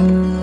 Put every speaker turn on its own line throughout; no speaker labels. Música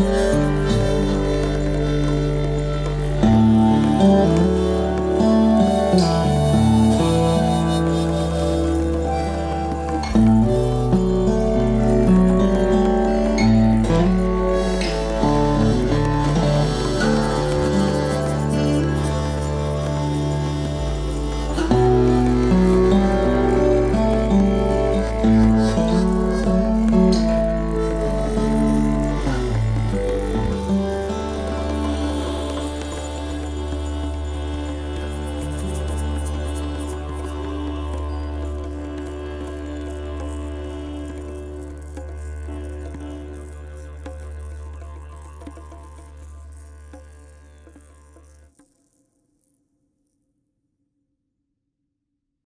Thank you.